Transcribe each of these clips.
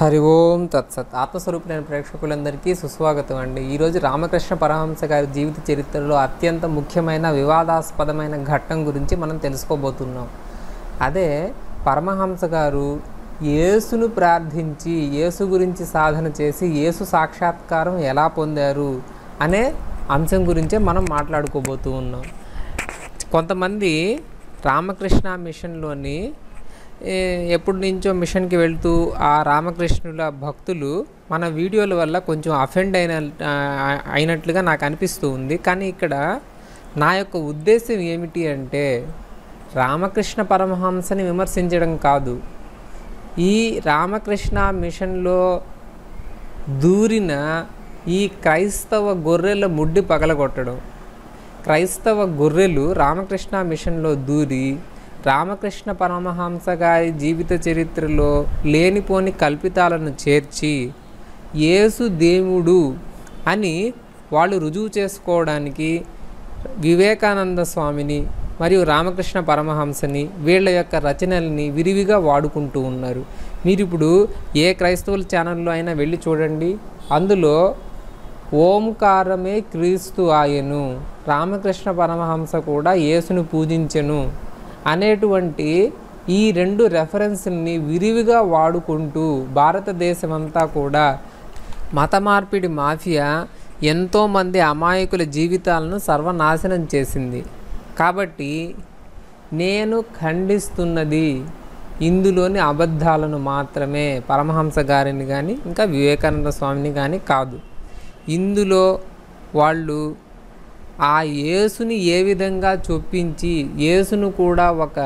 హరి ఓం తత్సత్. ఆత్మస్వరూపులైన ప్రేక్షకులందరికీ సుస్వాగతం అండి. ఈరోజు రామకృష్ణ పరమహంస గారి జీవిత చరిత్రలో అత్యంత ముఖ్యమైన వివాదాస్పదమైన ఘట్టం గురించి మనం తెలుసుకోబోతున్నాం. అదే పరమహంస గారు యేసును ప్రార్థించి యేసు గురించి సాధన చేసి యేసు సాక్షాత్కారం ఎలా పొందారు అనే అంశం గురించే మనం మాట్లాడుకోబోతూ ఉన్నాం. కొంతమంది రామకృష్ణ మిషన్లోని ఏ, ఎప్పటి నుంచో మిషన్కి వెళ్తూ ఆ రామకృష్ణుల భక్తులు మన వీడియోల వల్ల కొంచెం అఫెండ్ అయిన అయినట్లుగా నాకు అనిపిస్తూ ఉంది. కానీ ఇక్కడ నా యొక్క ఉద్దేశం ఏమిటి అంటే రామకృష్ణ పరమహంసని విమర్శించడం కాదు. ఈ రామకృష్ణ మిషన్లో దూరిన ఈ క్రైస్తవ గొర్రెల ముడ్డి పగలగొట్టడం. క్రైస్తవ గొర్రెలు రామకృష్ణ మిషన్లో దూరి రామకృష్ణ పరమహంస గారి జీవిత చరిత్రలో లేనిపోని కల్పితాలను చేర్చి యేసు దేవుడు అని వాళ్ళు రుజువు చేసుకోవడానికి వివేకానంద స్వామిని మరియు రామకృష్ణ పరమహంసని వీళ్ళ యొక్క రచనల్ని విరివిగా వాడుకుంటూ ఉన్నారు. మీరు ఇప్పుడు ఏ క్రైస్తవుల ఛానల్లో అయినా వెళ్ళి చూడండి. అందులో ఓంకారమే క్రీస్తు ఆయను. రామకృష్ణ పరమహంస కూడా యేసును పూజించెను. అనేటువంటి ఈ రెండు రెఫరెన్స్ని విరివిగా వాడుకుంటూ భారతదేశమంతా కూడా మత మార్పిడి మాఫియా ఎంతోమంది అమాయకుల జీవితాలను సర్వనాశనం చేసింది. కాబట్టి నేను ఖండిస్తున్నది ఇందులోని అబద్ధాలను మాత్రమే పరమహంస గారిని కానీ ఇంకా వివేకానంద స్వామిని కానీ కాదు. ఇందులో వాళ్ళు ఆ యేసుని ఏ విధంగా చొప్పించి యేసును కూడా ఒక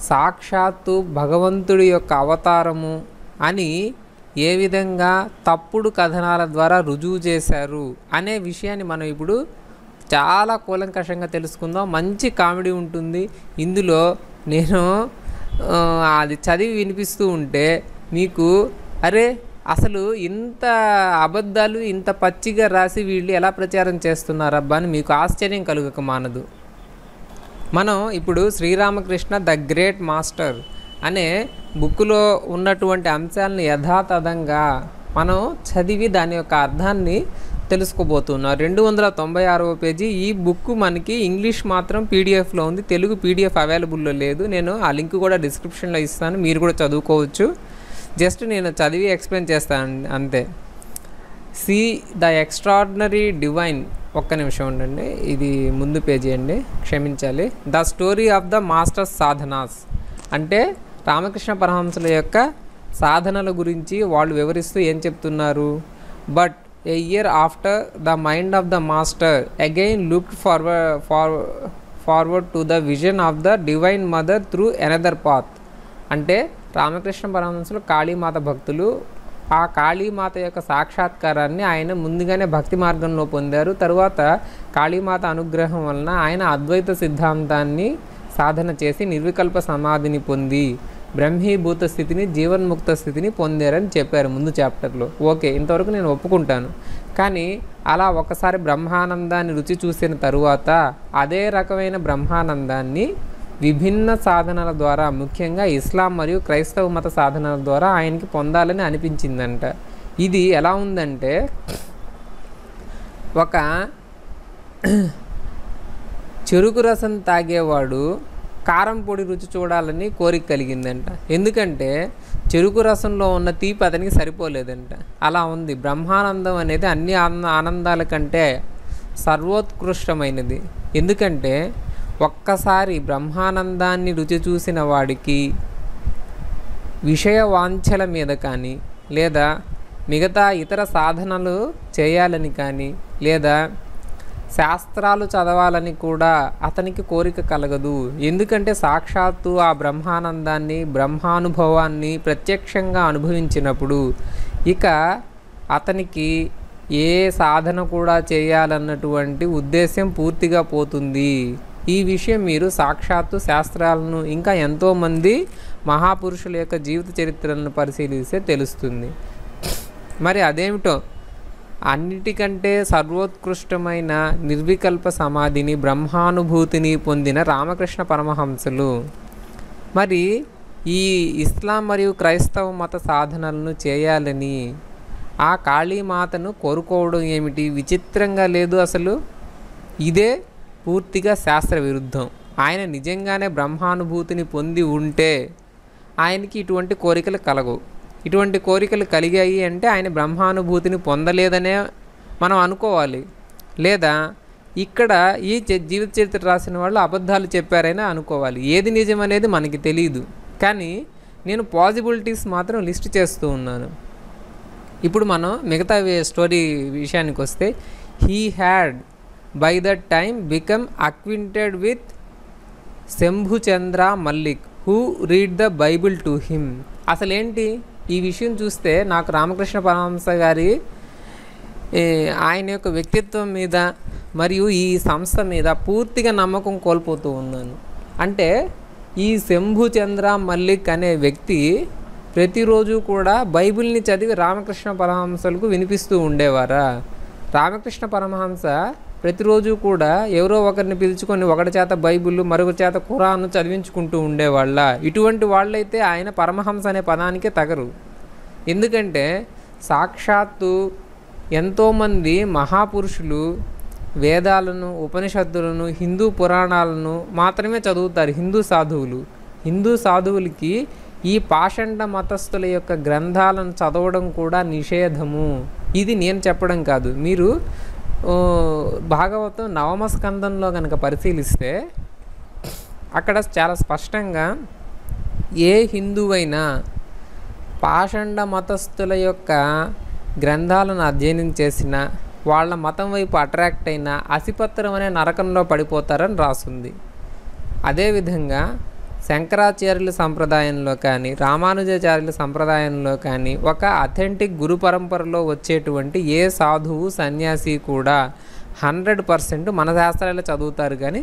సాక్షాత్తు భగవంతుడి యొక్క అవతారము అని ఏ విధంగా తప్పుడు కథనాల ద్వారా రుజువు చేశారు అనే విషయాన్ని మనం ఇప్పుడు చాలా కూలంకషంగా తెలుసుకుందాం. మంచి కామెడీ ఉంటుంది. ఇందులో నేను అది చదివి వినిపిస్తూ ఉంటే మీకు అరే అసలు ఇంత అబద్ధాలు ఇంత పచ్చిగా రాసి వీళ్ళు ఎలా ప్రచారం చేస్తున్నారబ్బా అని మీకు ఆశ్చర్యం కలుగక మానదు. మనం ఇప్పుడు శ్రీరామకృష్ణ ద గ్రేట్ మాస్టర్ అనే బుక్లో ఉన్నటువంటి అంశాలను యథాతథంగా మనం చదివి దాని యొక్క అర్థాన్ని తెలుసుకోబోతున్నాం. రెండు వందల తొంభై ఆరవ పేజీ ఈ బుక్ మనకి ఇంగ్లీష్ మాత్రం పీడిఎఫ్లో ఉంది. తెలుగు పీడిఎఫ్ అవైలబుల్లో లేదు. నేను ఆ లింక్ కూడా డిస్క్రిప్షన్లో ఇస్తాను. మీరు కూడా చదువుకోవచ్చు. జస్ట్ నేను చదివి ఎక్స్ప్లెయిన్ చేస్తాను అంతే. సి ద ఎక్స్ట్రాడినరీ డివైన్ ఒక్క నిమిషం ఉండండి. ఇది ముందు పేజీ అండి. క్షమించాలి. The story of the master's sadhanas అంటే రామకృష్ణ పరహంసుల యొక్క సాధనల గురించి వాళ్ళు వివరిస్తూ ఏం చెప్తున్నారు? But a year after the mind of the master again look forward far forward to the vision of the divine mother through another path అంటే రామకృష్ణ పరమహంసులు కాళీమాత భక్తులు. ఆ కాళీమాత యొక్క సాక్షాత్కారాన్ని ఆయన ముందుగానే భక్తి మార్గంలో పొందారు. తరువాత కాళీమాత అనుగ్రహం వలన ఆయన అద్వైత సిద్ధాంతాన్ని సాధన చేసి నిర్వికల్ప సమాధిని పొంది బ్రహ్మీభూత స్థితిని జీవన్ముక్త స్థితిని పొందారని చెప్పారు ముందు చాప్టర్లో. ఓకే ఇంతవరకు నేను ఒప్పుకుంటాను. కానీ అలా ఒకసారి బ్రహ్మానందాన్ని రుచి చూసిన తరువాత అదే రకమైన బ్రహ్మానందాన్ని విభిన్న సాధనల ద్వారా ముఖ్యంగా ఇస్లాం మరియు క్రైస్తవ మత సాధనల ద్వారా ఆయనకి పొందాలని అనిపించిందంట. ఇది ఎలా ఉందంటే ఒక చెరుకు రసం తాగేవాడు కారం పొడి రుచి చూడాలని కోరిక కలిగిందంట. ఎందుకంటే చెరుకు రసంలో ఉన్న తీపి అతనికి సరిపోలేదంట. అలా ఉంది. బ్రహ్మానందం అనేది అన్ని ఆనందాల కంటే సర్వోత్కృష్టమైనది. ఎందుకంటే ఒక్కసారి బ్రహ్మానందాన్ని రుచి చూసిన వాడికి విషయ వాంఛల మీద కానీ లేదా మిగతా ఇతర సాధనలు చేయాలని కానీ లేదా శాస్త్రాలు చదవాలని కూడా అతనికి కోరిక కలగదు. ఎందుకంటే సాక్షాత్తు ఆ బ్రహ్మానందాన్ని బ్రహ్మానుభవాన్ని ప్రత్యక్షంగా అనుభవించినప్పుడు ఇక అతనికి ఏ సాధన కూడా చేయాలన్నటువంటి ఉద్దేశం పూర్తిగా పోతుంది. ఈ విషయం మీరు సాక్షాత్తు శాస్త్రాలను ఇంకా ఎంతోమంది మహాపురుషుల యొక్క జీవిత చరిత్రలను పరిశీలిస్తే తెలుస్తుంది. మరి అదేమిటో? అన్నిటికంటే సర్వోత్కృష్టమైన నిర్వికల్ప సమాధిని బ్రహ్మానుభూతిని పొందిన రామకృష్ణ పరమహంసలు. మరి ఈ ఇస్లాం మరియు క్రైస్తవ మత సాధనలను చేయాలని ఆ కాళీమాతను కోరుకోవడం ఏమిటి? విచిత్రంగా లేదు అసలు? ఇదే పూర్తిగా శాస్త్ర విరుద్ధం ఆయన నిజంగానే బ్రహ్మానుభూతిని పొంది ఉంటే ఆయనకి ఇటువంటి కోరికలు కలగవు. ఇటువంటి కోరికలు కలిగాయి అంటే ఆయన బ్రహ్మానుభూతిని పొందలేదనే మనం అనుకోవాలి. లేదా ఇక్కడ ఈ జీవిత చరిత్ర రాసిన వాళ్ళు అబద్ధాలు చెప్పారని అనుకోవాలి. ఏది నిజం అనేది మనకి తెలియదు కానీ నేను పాజిబిలిటీస్ మాత్రం లిస్ట్ చేస్తూ ఉన్నాను. ఇప్పుడు మనం మిగతా స్టోరీ విషయానికి వస్తే he had by the time become acquainted with Shambhuchandra Mallick who read the Bible to him అసలేంటి? ఈ విషయం చూస్తే నాకు రామకృష్ణ పరమహంస గారి ఆయన యొక్క వ్యక్తిత్వం మీద మరియు ఈ సంస్థ మీద పూర్తిగా నమ్మకం కోల్పోతూ ఉన్నాను. అంటే ఈ శంభుచంద్ర మల్లిక్ అనే వ్యక్తి ప్రతిరోజు కూడా బైబిల్ని చదివి రామకృష్ణ పరమహంసలకు వినిపిస్తూ ఉండేవారా? రామకృష్ణ పరమహంస ప్రతిరోజు కూడా ఎవరో ఒకరిని పిలుచుకొని ఒకటి చేత బైబిల్ మరొక చేత ఖురాను చదివించుకుంటూ ఉండేవాళ్ళ. ఇటువంటి వాళ్ళైతే ఆయన పరమహంస అనే పదానికే తగరు. ఎందుకంటే సాక్షాత్తు ఎంతోమంది మహాపురుషులు వేదాలను ఉపనిషత్తులను హిందూ పురాణాలను మాత్రమే చదువుతారు హిందూ సాధువులు. హిందూ సాధువులకి ఈ పాషండ మతస్థుల యొక్క గ్రంథాలను చదవడం కూడా నిషేధము. ఇది నేను చెప్పడం కాదు. మీరు భాగవతం నవమ స్కందంలో కనుక పరిశీలిస్తే అక్కడ చాలా స్పష్టంగా ఏ హిందువైనా పాషండ మతస్థుల యొక్క గ్రంథాలను అధ్యయనం చేసిన వాళ్ళ మతం వైపు అట్రాక్ట్ అయిన అసిపత్రం అనే నరకంలో పడిపోతారని రాసుంది. అదేవిధంగా శంకరాచార్యుల సంప్రదాయంలో కానీ రామానుజాచార్యుల సంప్రదాయంలో కానీ ఒక అథెంటిక్ గురు పరంపరలో వచ్చేటువంటి ఏ సాధువు సన్యాసి కూడా హండ్రెడ్ పర్సెంట్ మన శాస్త్రాలు చదువుతారు. కానీ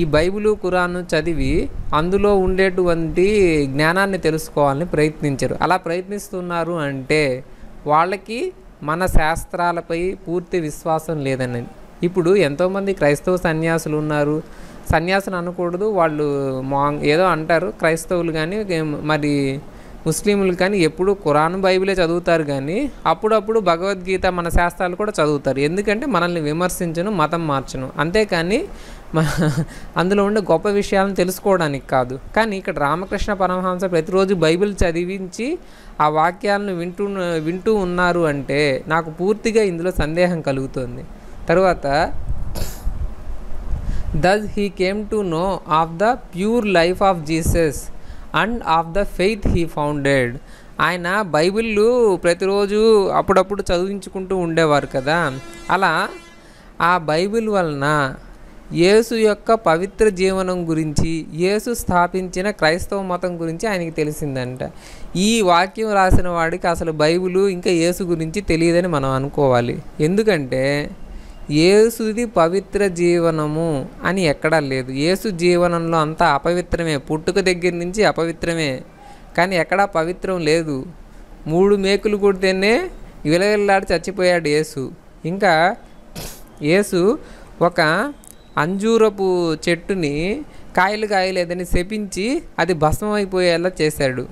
ఈ బైబిలు ఖురాను చదివి అందులో ఉండేటువంటి జ్ఞానాన్ని తెలుసుకోవాలని ప్రయత్నించరు. అలా ప్రయత్నిస్తున్నారు అంటే వాళ్ళకి మన శాస్త్రాలపై పూర్తి విశ్వాసం లేదని ఇప్పుడు ఎంతోమంది క్రైస్తవ సన్యాసులు ఉన్నారు. సన్యాసులు అనకూడదు. వాళ్ళు మాంగ్ ఏదో అంటారు క్రైస్తవులు కానీ మరి ముస్లింలు కానీ ఎప్పుడు ఖురాన్ బైబిలే చదువుతారు కానీ అప్పుడప్పుడు భగవద్గీత మన శాస్త్రాలు కూడా చదువుతారు. ఎందుకంటే మనల్ని విమర్శించను మతం మార్చను. అంతేకాని మ- అందులో ఉండే గొప్ప విషయాలను తెలుసుకోవడానికి కాదు. కానీ ఇక్కడ రామకృష్ణ పరమహంస ప్రతిరోజు బైబిల్ చదివించి ఆ వాక్యాలను వింటూ వింటూ ఉన్నారు అంటే నాకు పూర్తిగా ఇందులో సందేహం కలుగుతుంది. తరువాత thus he came to know of the pure life of Jesus and of the faith he founded ఆయన బైబిల్ ప్రతిరోజు అప్పుడప్పుడు చదివించుకుంటూ ఉండేవారు కదా. అలా ఆ బైబిల్ వలన యేసు యొక్క పవిత్ర జీవనం గురించి యేసు స్థాపించిన క్రైస్తవ మతం గురించి ఆయనకి తెలిసిందంట. ఈ వాక్యం రాసిన వాడికి అసలు బైబిలు ఇంకా యేసు గురించి తెలియదని మనం అనుకోవాలి. ఎందుకంటే యేసుది పవిత్ర జీవనము అని ఎక్కడా లేదు. ఏసు జీవనంలో అంతా అపవిత్రమే. పుట్టుక దగ్గర నుంచి అపవిత్రమే. కానీ ఎక్కడా పవిత్రం లేదు. మూడు మేకులు కొడితేనే విలవిల్లాడి చచ్చిపోయాడు యేసు. ఇంకా యేసు ఒక అంజూరపు చెట్టుని కాయలు కాయలేదని శపించి అది భస్మం అయిపోయేలా చేశాడు.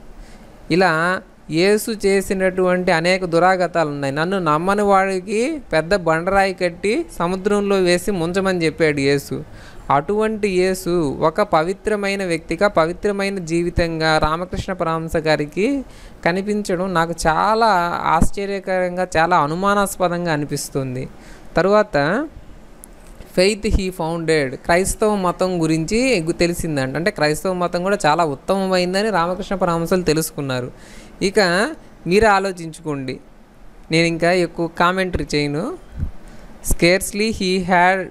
ఇలా యేసు చేసినటువంటి అనేక దురాగతాలు ఉన్నాయి నన్ను నమ్మని వాడికి పెద్ద బండరాయి కట్టి సముద్రంలో వేసి ముంచమని చెప్పాడు యేసు. అటువంటి యేసు ఒక పవిత్రమైన వ్యక్తిగా పవిత్రమైన జీవితంగా రామకృష్ణ పరమహంస గారికి కనిపించడం నాకు చాలా ఆశ్చర్యకరంగా చాలా అనుమానాస్పదంగా అనిపిస్తుంది. తరువాత ఫెయిత్ హీ ఫౌండెడ్ క్రైస్తవ మతం గురించి తెలిసిందంట. అంటే క్రైస్తవ మతం కూడా చాలా ఉత్తమమైందని రామకృష్ణ పరమహంసలు తెలుసుకున్నారు. ఇక మీరు ఆలోచించుకోండి. నేను ఇంకా ఎక్కువ కామెంటరీ చేయను. Scarcely he had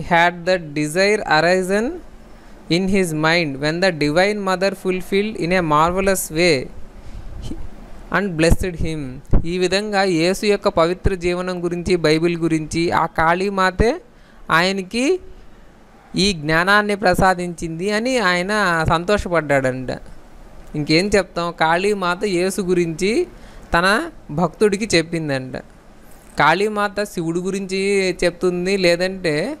had the desire arisen in his mind when the divine mother fulfilled in a marvellous way and blessed him ఈ విధంగా యేసు యొక్క పవిత్ర జీవనం గురించి బైబిల్ గురించి ఆ కాళీమాతే ఆయనకి ఈ జ్ఞానాన్ని ప్రసాదించింది అని ఆయన సంతోషపడ్డాడంట. ఇంకేం చెప్తాం? కాళీమాత యేసు గురించి తన భక్తుడికి చెప్పిందంట. కాళీమాత శివుడి గురించి చెప్తుంది లేదంటే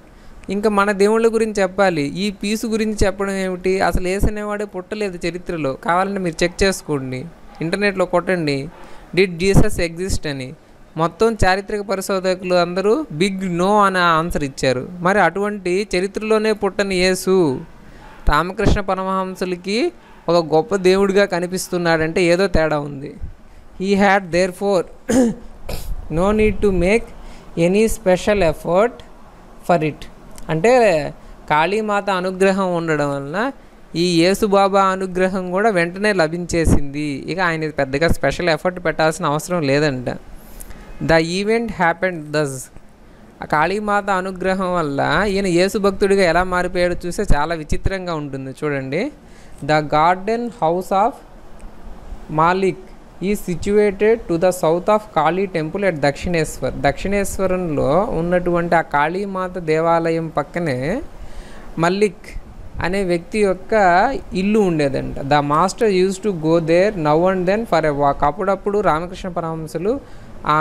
ఇంకా మన దేవుళ్ళ గురించి చెప్పాలి. ఈ పీసు గురించి చెప్పడం ఏమిటి? అసలు ఏసనేవాడే పుట్టలేదు చరిత్రలో. కావాలంటే మీరు చెక్ చేసుకోండి. ఇంటర్నెట్లో కొట్టండి. డిడ్ జీసస్ ఎగ్జిస్ట్ అని. మొత్తం చారిత్రక పరిశోధకులు అందరూ బిగ్ నో అనే ఆన్సర్ ఇచ్చారు. మరి అటువంటి చరిత్రలోనే పుట్టని యేసు రామకృష్ణ పరమహంసులకి ఒక గొప్ప దేవుడిగా కనిపిస్తున్నాడంటే ఏదో తేడా ఉంది. He had therefore no need to make any special effort for it అంటే కాళీమాత అనుగ్రహం ఉండడం వలన ఈ యేసుబాబా అనుగ్రహం కూడా వెంటనే లభించేసింది. ఇక ఆయన పెద్దగా స్పెషల్ ఎఫర్ట్ పెట్టాల్సిన అవసరం లేదంట. ద ఈవెంట్ హ్యాపెండ్ దస్ ఆ కాళీమాత అనుగ్రహం వల్ల ఈయన యేసు భక్తుడిగా ఎలా మారిపోయాడో చూస్తే చాలా విచిత్రంగా ఉంటుంది. చూడండి. The garden house of Mallick is situated to the south of Kali temple at Dakshineswar. దక్షిణేశ్వరంలో ఉన్నటువంటి ఆ కాళీమాత దేవాలయం పక్కనే మల్లిక్ అనే వ్యక్తి యొక్క ఇల్లు ఉండేదంట. The master use to go there now and then for a walk. అప్పుడప్పుడు రామకృష్ణ పరమహంసలు ఆ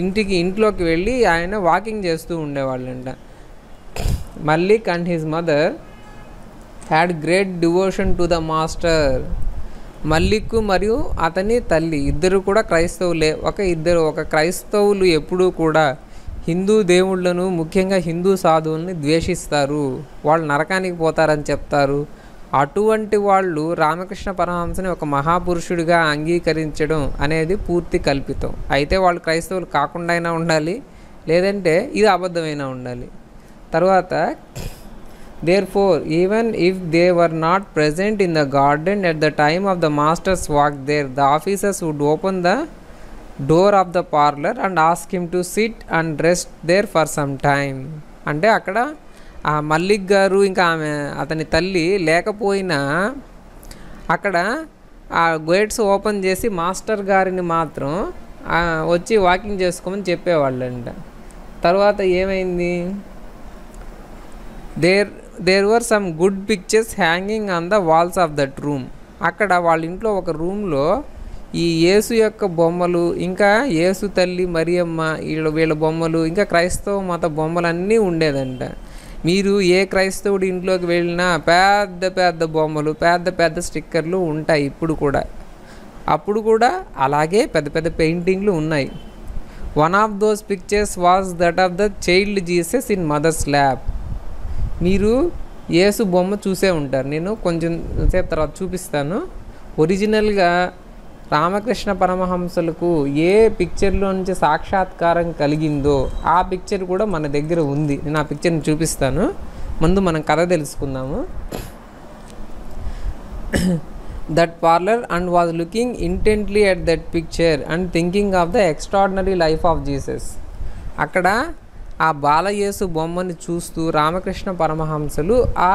ఇంటికి ఇంట్లోకి వెళ్ళి ఆయన వాకింగ్ చేస్తూ ఉండేవాళ్ళంట. Mallick and his mother had great devotion to the master Mallick మరియు అతని తల్లి ఇద్దరు కూడా క్రైస్తవులే. ఒక ఇద్దరు ఒక క్రైస్తవులు ఎప్పుడూ కూడా హిందూ దేవుళ్ళను ముఖ్యంగా హిందూ సాధువుల్ని ద్వేషిస్తారు. వాళ్ళు నరకానికి పోతారని చెప్తారు. అటువంటి వాళ్ళు రామకృష్ణ పరమహంసని ఒక మహాపురుషుడిగా అంగీకరించడం అనేది పూర్తి కల్పితం. అయితే వాళ్ళు క్రైస్తవులు కాకుండా అయినా ఉండాలి లేదంటే ఇది అబద్ధమైనా ఉండాలి. తర్వాత Therefore, even even if were not not present in the garden at the time the the master's walk there the officers would open the door of the parlour and ask him to sit and rest there for some time అంటే అక్కడ ఆ మల్లిక్ గారు ఇంకా ఆమె అతని తల్లి లేకపోయినా అక్కడ ఆ గేట్స్ ఓపెన్ చేసి మాస్టర్ గారిని మాత్రం వచ్చి వాకింగ్ చేసుకోమని చెప్పేవాళ్ళంట. తర్వాత ఏమైంది? There there were some good pictures hanging on the walls of that room అక్కడ వాళ్ళ ఇంట్లో ఒక రూమ్లో ఈ యేసు యొక్క బొమ్మలు ఇంకా యేసు తల్లి మరియమ్మ వీళ్ళ వీళ్ళ బొమ్మలు ఇంకా క్రైస్తవ మత బొమ్మలు అన్నీ ఉండేదంట. మీరు ఏ క్రైస్తవుడి ఇంట్లోకి వెళ్ళినా పెద్ద పెద్ద బొమ్మలు పెద్ద పెద్ద స్టిక్కర్లు ఉంటాయి ఇప్పుడు కూడా. అప్పుడు కూడా అలాగే పెద్ద పెద్ద పెయింటింగ్లు ఉన్నాయి. One of those pictures was that of the child Jesus in mother's lap మీరు యేసు బొమ్మ చూసే ఉంటారు. నేను కొంచెం సేపు తర్వాత చూపిస్తాను. ఒరిజినల్గా రామకృష్ణ పరమహంసలకు ఏ పిక్చర్లో నుంచి సాక్షాత్కారం కలిగిందో ఆ పిక్చర్ కూడా మన దగ్గర ఉంది. నేను ఆ పిక్చర్ని చూపిస్తాను. ముందు మనం కథ తెలుసుకుందాము. That parlour and was looking intently at that picture and thinking of the extraordinary life of Jesus అక్కడ ఆ బాలయేసు బొమ్మని చూస్తూ రామకృష్ణ పరమహంసలు ఆ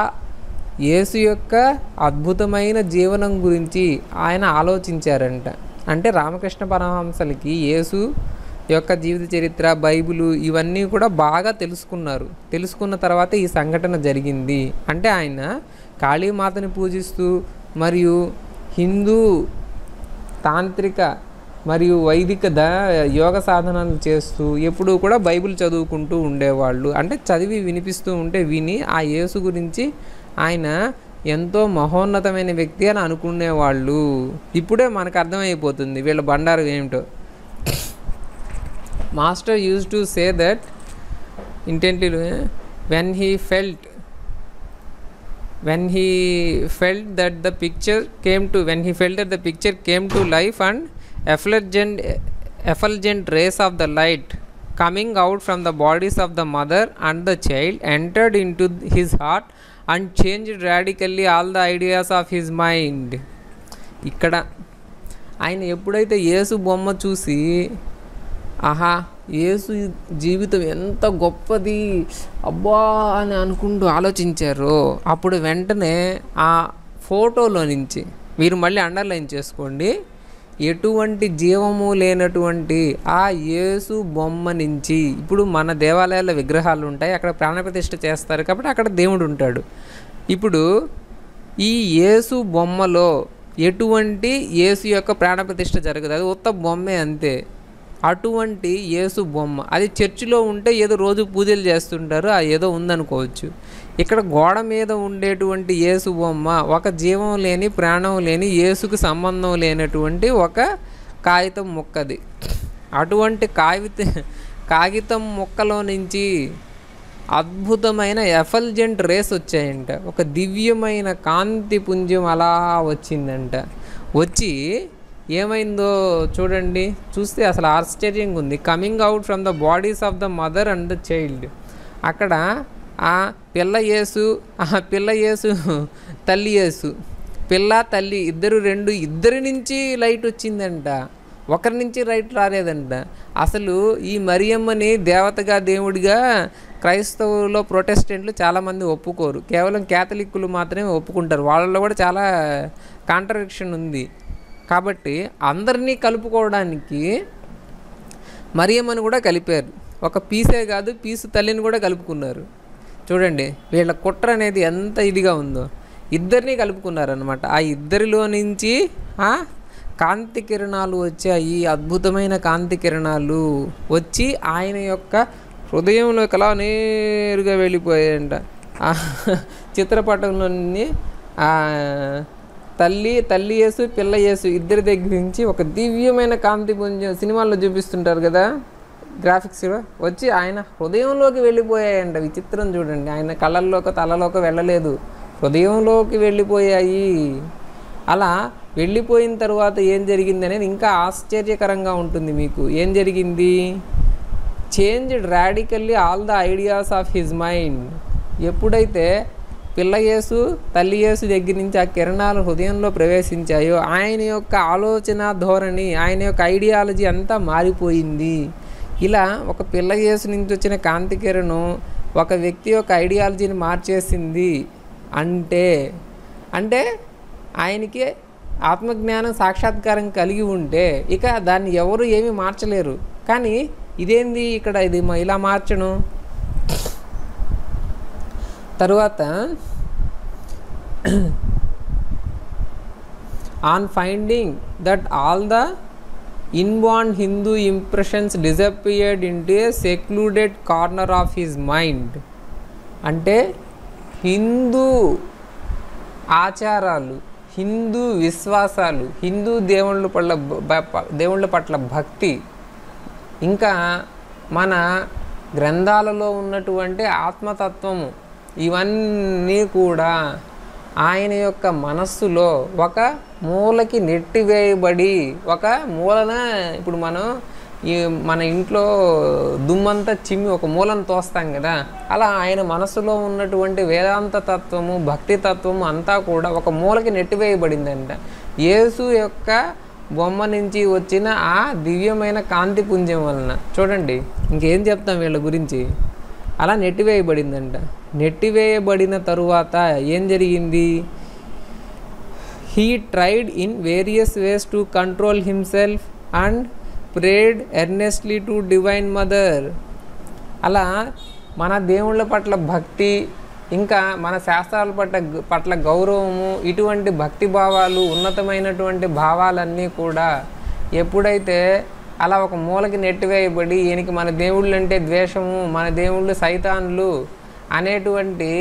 యేసు యొక్క అద్భుతమైన జీవనం గురించి ఆయన ఆలోచించారంట. అంటే రామకృష్ణ పరమహంసలకి యేసు యొక్క జీవిత చరిత్ర బైబిలు ఇవన్నీ కూడా బాగా తెలుసుకున్నారు. తెలుసుకున్న తర్వాత ఈ సంఘటన జరిగింది. అంటే ఆయన కాళీమాతని పూజిస్తూ మరియు హిందూ తాంత్రిక మరియు వైదిక ద యోగ సాధనలు చేస్తూ ఎప్పుడూ కూడా బైబిల్ చదువుకుంటూ ఉండేవాళ్ళు. అంటే చదివి వినిపిస్తూ ఉంటే విని ఆ యేసు గురించి ఆయన ఎంతో మహోన్నతమైన వ్యక్తి అని అనుకునేవాళ్ళు. ఇప్పుడే మనకు అర్థమైపోతుంది వీళ్ళ బండారం ఏమిటో. Master use to say that intently when he felt when he felt that the picture came to when he felt that the picture came to life and effulgent effulgent rays of the light coming out from the bodies of the mother and the child entered into his heart and changed radically all the ideas of his mind ఇక్కడ ఆయన ఎప్పుడైతే యేసు బొమ్మ చూసి ఆహా యేసు జీవితం ఎంత గొప్పది అబ్బా అని అనుకుంటూ ఆలోచించారో అప్పుడు వెంటనే ఆ ఫోటోలో నుంచి మీరు మళ్ళీ అండర్లైన్ చేసుకోండి ఎటువంటి జీవము లేనటువంటి ఆ యేసు బొమ్మ నుంచి ఇప్పుడు మన దేవాలయాల విగ్రహాలు ఉంటాయి అక్కడ ప్రాణప్రతిష్ఠ చేస్తారు కాబట్టి అక్కడ దేవుడు ఉంటాడు. ఇప్పుడు ఈ యేసు బొమ్మలో ఎటువంటి యేసు యొక్క ప్రాణప్రతిష్ఠ జరగదు. అది ఉత్త బొమ్మే అంతే. అటువంటి యేసు బొమ్మ అది చర్చిలో ఉంటే ఏదో రోజు పూజలు చేస్తుంటారు అది ఏదో ఉందనుకోవచ్చు. ఇక్కడ గోడ మీద ఉండేటువంటి యేసు బొమ్మ ఒక జీవం లేని ప్రాణం లేని యేసుకు సంబంధం లేనటువంటి ఒక కాగితం ముక్కది. అటువంటి కాగిత కాగితం ముక్కలో నుంచి అద్భుతమైన ఎఫల్జెంట్ రేస్ వచ్చాయంట. ఒక దివ్యమైన కాంతి పుంజం అలా వచ్చిందంట. వచ్చి ఏమైందో చూడండి. చూస్తే అసలు ఆశ్చర్యంగా ఉంది. Coming out from the bodies of the mother and the child అక్కడ ఆ పిల్ల యేసు ఆ పిల్ల యేసు తల్లి యేసు. పిల్ల తల్లి ఇద్దరు రెండు ఇద్దరి నుంచి లైట్ వచ్చిందంట. ఒకరి నుంచి రైట్ రాలేదంట. అసలు ఈ మరియమ్మని దేవతగా దేవుడిగా క్రైస్తవులో ప్రొటెస్టెంట్లు చాలామంది ఒప్పుకోరు. కేవలం క్యాథలిక్కులు మాత్రమే ఒప్పుకుంటారు. వాళ్ళలో కూడా చాలా కాంట్రడిక్షన్ ఉంది. కాబట్టి అందరినీ కలుపుకోవడానికి మరియమ్మని కూడా కలిపారు. ఒక పీసే కాదు పీసు తల్లిని కూడా కలుపుకున్నారు. చూడండి వీళ్ళ కుట్ర అనేది ఎంత ఇదిగా ఉందో. ఇద్దరిని కలుపుకున్నారనమాట ఆ ఇద్దరిలో నుంచి కాంతి కిరణాలు వచ్చాయి అద్భుతమైన కాంతి కిరణాలు వచ్చి ఆయన యొక్క హృదయంలోకి అలా నేరుగా వెళ్ళిపోయాయంట. ఆ చిత్రపటంలోని తల్లి తల్లి యేసు పిల్ల యేసు ఇద్దరి దగ్గర నుంచి ఒక దివ్యమైన కాంతి పుంజం సినిమాల్లో చూపిస్తుంటారు కదా. గ్రాఫిక్స్లో వచ్చి ఆయన హృదయంలోకి వెళ్ళిపోయాయంట విచిత్రం చూడండి. ఆయన కళ్ళల్లోకి తలలోకి వెళ్ళలేదు. హృదయంలోకి వెళ్ళిపోయాయి. అలా వెళ్ళిపోయిన తర్వాత ఏం జరిగింది అనేది ఇంకా ఆశ్చర్యకరంగా ఉంటుంది మీకు. ఏం జరిగింది? Change radically all the ideas of his mind ఎప్పుడైతే పిల్ల యేసు తల్లి యేసు దగ్గర నుంచి ఆ కిరణాలు హృదయంలో ప్రవేశించాయో ఆయన యొక్క ఆలోచన ధోరణి ఆయన యొక్క ఐడియాలజీ అంతా మారిపోయింది. ఇలా ఒక పిల్ల యేసు నుంచి వచ్చిన కాంతి కిరణం ఒక వ్యక్తి యొక్క ఐడియాలజీని మార్చేసింది అంటే అంటే ఆయనకి ఆత్మజ్ఞానం సాక్షాత్కారం కలిగి ఉంటే ఇక దాన్ని ఎవరు ఏమీ మార్చలేరు. కానీ ఇదేంది ఇక్కడ ఇది ఇలా మార్చను? తరువాత on finding that all the inborn Hindu impressions disappeared into a secluded corner of his mind అంటే హిందూ ఆచారాలు హిందూ విశ్వాసాలు హిందూ దేవుళ్ళ పట్ల దేవుళ్ళ పట్ల భక్తి ఇంకా మన గ్రంథాలలో ఉన్నటువంటి ఆత్మతత్వము ఇవన్నీ కూడా ఆయన యొక్క మనస్సులో ఒక మూలకి నెట్టివేయబడి ఒక మూలన ఇప్పుడు మనం ఈ మన ఇంట్లో దుమ్మంతా చిమ్మి ఒక మూలను తోస్తాం కదా అలా ఆయన మనసులో ఉన్నటువంటి వేదాంత తత్వము భక్తి తత్వము అంతా కూడా ఒక మూలకి నెట్టివేయబడిందంట. యేసు యొక్క బొమ్మ నుంచి వచ్చిన ఆ దివ్యమైన కాంతి పుంజం వలన. చూడండి ఇంకేం చెప్తాం వీళ్ళ గురించి? అలా నెట్టివేయబడిందంట. నెట్టివేయబడిన తరువాత ఏం జరిగింది? He tried in various ways to control himself and prayed earnestly to divine mother అలా మన దేవుళ్ళ పట్ల భక్తి ఇంకా మన శాస్త్రాల పట్ల పట్ల గౌరవము ఇటువంటి భక్తి భావాలు ఉన్నతమైనటువంటి భావాలన్నీ కూడా ఎప్పుడైతే అలా ఒక మూలకి నెట్టివేయబడి ఈయనకి మన దేవుళ్ళు అంటే ద్వేషము మన దేవుళ్ళు సైతాన్లు అనేటువంటి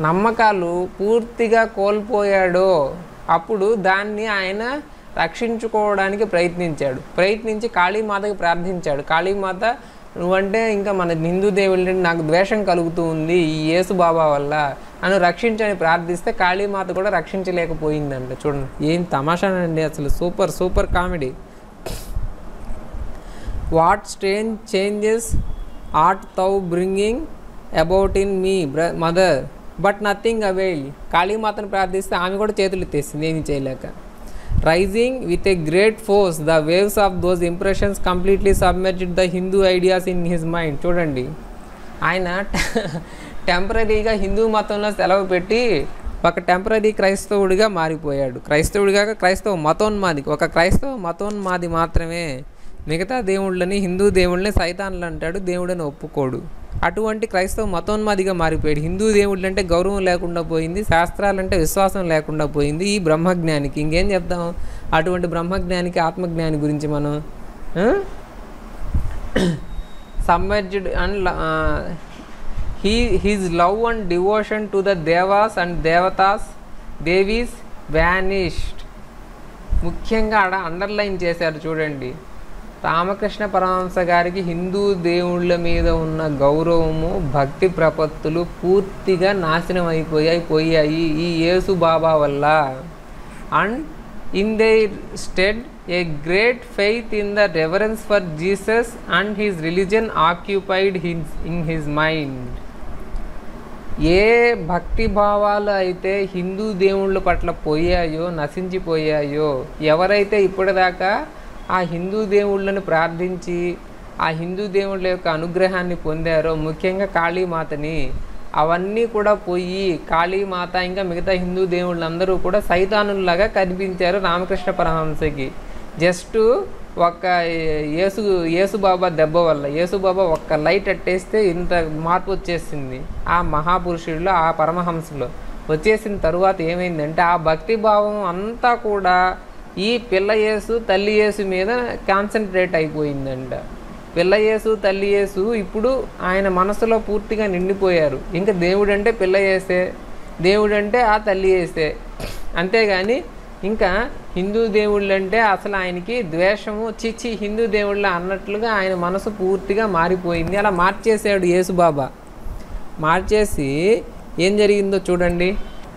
నమ్మకాలు పూర్తిగా కోల్పోయాడో అప్పుడు దాన్ని ఆయన రక్షించుకోవడానికి ప్రయత్నించాడు. ప్రయత్నించి కాళీమాతకి ప్రార్థించాడు. కాళీమాత నువ్వంటే ఇంకా మన హిందూ దేవుళ్ళ నాకు ద్వేషం కలుగుతూ ఉంది ఈ యేసు బాబా వల్ల. అని రక్షించని ప్రార్థిస్తే కాళీమాత కూడా రక్షించలేకపోయిందంట. చూడండి ఏం తమాషానండి అసలు. Super super comedy. What strange changes art thou bringing about in me బ్ర మదర్ బట్ నథింగ్ అవైల్. కాళీమాతను ప్రార్థిస్తే ఆమె కూడా చేతులు ఎత్తేసింది ఏమీ చేయలేక. Rising with a great force the waves of those impressions completely submerged the Hindu ideas in his mind చూడండి. ఆయన టెంపరీగా హిందూ మతంలో సెలవు పెట్టి ఒక టెంపరీ క్రైస్తవుడిగా మారిపోయాడు. క్రైస్తవుడిగా క్రైస్తవ మతోన్మాది ఒక క్రైస్తవ మతోన్మాది మాత్రమే. మిగతా దేవుళ్ళని హిందూ దేవుళ్ళని సైతాన్లు అంటాడు దేవుడని ఒప్పుకోడు. అటువంటి క్రైస్తవ మతోన్మాదిగా మారిపోయాడు. హిందూ దేవుళ్ళు అంటే గౌరవం లేకుండా పోయింది శాస్త్రాలంటే విశ్వాసం లేకుండా పోయింది. ఈ బ్రహ్మజ్ఞానికి ఇంకేం చెప్తాం? అటువంటి బ్రహ్మజ్ఞానికి ఆత్మజ్ఞాని గురించి మనం submerged and he his love and devotion to the devas and devatas devis vanished. ముఖ్యంగా ఆడ అండర్లైన్ చేశారు చూడండి. రామకృష్ణ పరమహంస గారికి హిందూ దేవుళ్ళ మీద ఉన్న గౌరవము భక్తి ప్రపత్తులు పూర్తిగా నాశనం అయిపోయాయి పోయాయి ఈ యేసు బాబా వల్ల. And in their stead a great faith in the reverence for Jesus and his religion occupied his in his mind ఏ భక్తి భావాలు అయితే హిందూ దేవుళ్ళ పట్ల పోయాయో నశించిపోయాయో ఎవరైతే ఇప్పటిదాకా ఆ హిందూ దేవుళ్ళను ప్రార్థించి ఆ హిందూ దేవుళ్ళ యొక్క అనుగ్రహాన్ని పొందారో ముఖ్యంగా కాళీమాతని అవన్నీ కూడా పోయి కాళీమాత ఇంకా మిగతా హిందూ దేవుళ్ళందరూ కూడా సైతానుల్లాగా కనిపించారు రామకృష్ణ పరమహంసకి. జస్ట్ ఒక యేసు యేసుబాబా దెబ్బ వల్ల యేసుబాబా ఒక్క లైట్ అట్టేస్తే ఇంత మార్పు వచ్చేసింది ఆ మహాపురుషుడిలో ఆ పరమహంసలో. వచ్చేసిన తరువాత ఏమైందంటే ఆ భక్తి భావం అంతా కూడా ఈ పిల్ల యేసు తల్లి యేసు మీద కాన్సన్ట్రేట్ అయిపోయిందంట. పిల్ల యేసు తల్లి యేసు ఇప్పుడు ఆయన మనసులో పూర్తిగా నిండిపోయారు. ఇంకా దేవుడు అంటే పిల్ల యేసే దేవుడు అంటే ఆ తల్లి యేసే. అంతేగాని ఇంకా హిందూ దేవుళ్ళు అంటే అసలు ఆయనకి ద్వేషము చిచ్చి హిందూ దేవుళ్ళ అన్నట్లుగా ఆయన మనసు పూర్తిగా మారిపోయింది. అలా మార్చేసాడు యేసుబాబా మార్చేసి ఏం జరిగిందో చూడండి.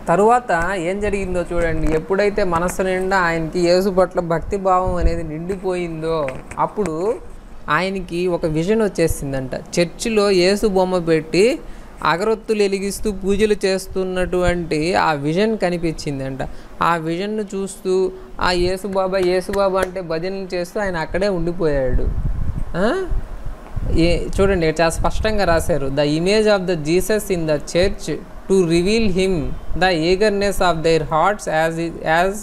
తరువాత ఏం జరిగిందో చూడండి. ఎప్పుడైతే మనసు నిండా ఆయనకి యేసు పట్ల భక్తి భావం అనేది నిండిపోయిందో అప్పుడు ఆయనకి ఒక విజన్ వచ్చేసిందంట. చర్చిలో యేసు బొమ్మ పెట్టి అగరొత్తులు వెలిగిస్తూ పూజలు చేస్తున్నటువంటి ఆ విజన్ కనిపించిందంట. ఆ విజన్ను చూస్తూ ఆ యేసుబాబా యేసుబాబా అంటే భజనలు చేస్తూ ఆయన అక్కడే ఉండిపోయాడు. ఏ చూడండి చాలా స్పష్టంగా రాశారు. The image of the Jesus in the church to reveal him the eagerness of hearts hearts is, as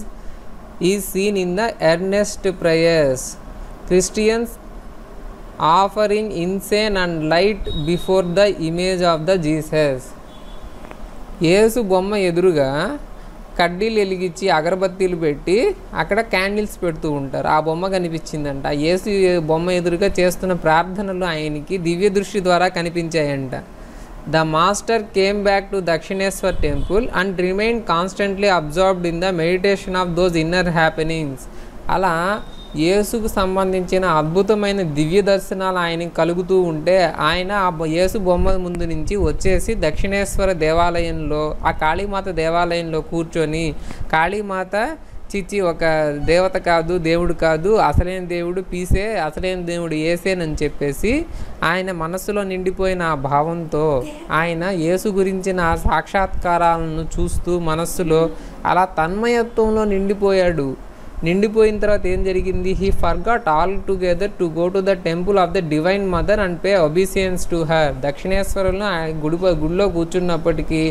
is seen in the earnest prayers Christians offering incense and light before the image of the Jesus Yesu బొమ్మ ఎదురుగా కడ్డీలు వెలిగించి అగరబత్తీలు పెట్టి అక్కడ candles పెడుతూ ఉంటారు. ఆ బొమ్మ కనిపించిందంట. యేసు బొమ్మ ఎదురుగా చేస్తున్న ప్రార్థనలు ఆయనకి దివ్య దృష్టి ద్వారా కనిపించాయంట. The master came back to Dakshineswar temple and remain constantly observed in the meditation of those inner happenings అలా యేసుకు సంబంధించిన అద్భుతమైన దివ్య దర్శనాలు ఆయనకి కలుగుతూ ఉంటే ఆయన ఆ యేసు బొమ్మ ముందు నుంచి వచ్చేసి దక్షిణేశ్వర దేవాలయంలో ఆ కాళీమాత దేవాలయంలో కూర్చొని కాళీమాత చిచ్చి ఒక దేవత కాదు దేవుడు కాదు అసలైన దేవుడు పీసే అసలైన దేవుడు ఏసేనని చెప్పేసి ఆయన మనస్సులో నిండిపోయిన ఆ భావంతో ఆయన యేసు గురించిన ఆ సాక్షాత్కారాలను చూస్తూ మనస్సులో అలా తన్మయత్వంలో నిండిపోయాడు. నిండిపోయిన తర్వాత ఏం జరిగింది? He forgot all together to go to the temple of the divine mother and pay obeisance to her దక్షిణేశ్వరంలో ఆయన గుడి గుడిలో కూర్చున్నప్పటికీ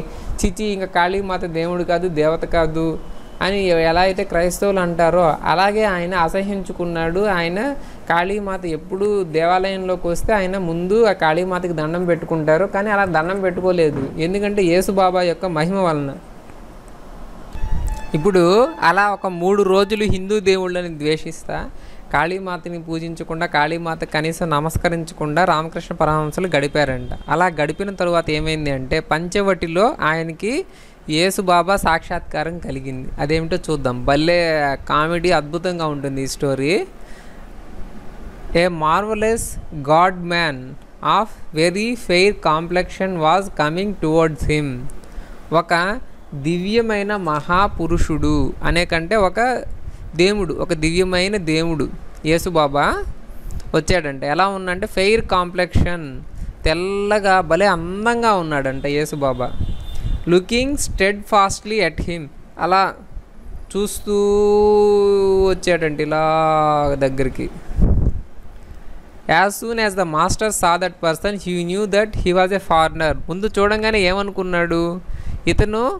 చిచి ఇంకా కాళీమాత దేవుడు కాదు దేవత కాదు అని ఎలా అయితే క్రైస్తవులు అంటారో అలాగే ఆయన అసహించుకున్నాడు ఆయన కాళీమాత ఎప్పుడు దేవాలయంలోకి వస్తే ఆయన ముందు ఆ కాళీమాతకి దండం పెట్టుకుంటారు. కానీ అలా దండం పెట్టుకోలేదు. ఎందుకంటే యేసుబాబా యొక్క మహిమ వలన. ఇప్పుడు అలా ఒక మూడు రోజులు హిందూ దేవుళ్ళని ద్వేషిస్తా కాళీమాతని పూజించకుండా కాళీమాత కనీసం నమస్కరించకుండా రామకృష్ణ పరమహంసలు గడిపారంట. అలా గడిపిన తరువాత ఏమైంది అంటే పంచవటిలో ఆయనకి యేసుబాబా సాక్షాత్కారం కలిగింది. అదేమిటో చూద్దాం. భలే కామెడీ అద్భుతంగా ఉంటుంది ఈ story. A marvellous god man of very fair complexion was coming towards him. ఒక దివ్యమైన మహాపురుషుడు అనే కంటే ఒక దేవుడు ఒక దివ్యమైన దేవుడు యేసుబాబా వచ్చాడంట. ఎలా ఉన్నంటే ఫెయిర్ కాంప్లెక్షన్. తెల్లగా భలే అందంగా ఉన్నాడంట Yesubaba looking steadfastly at him. అలా చూస్తూ వచ్చాడంట ఇలా దగ్గరికి. As soon as the master saw that person he knew that he was a foreigner. ముందు చూడంగానే ఏమనుకున్నాడు? ఇతను